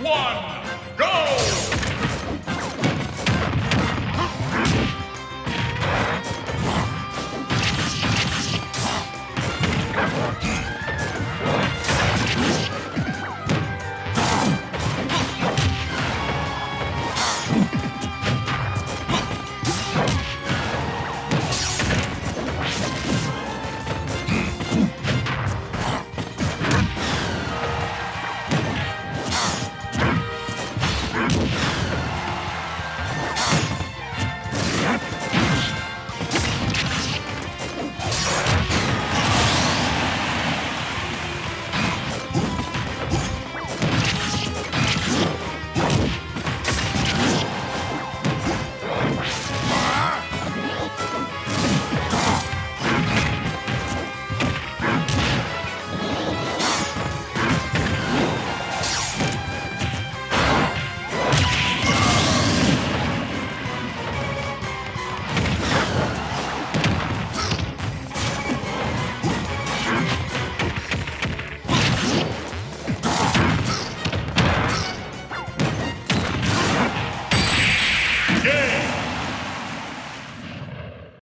one.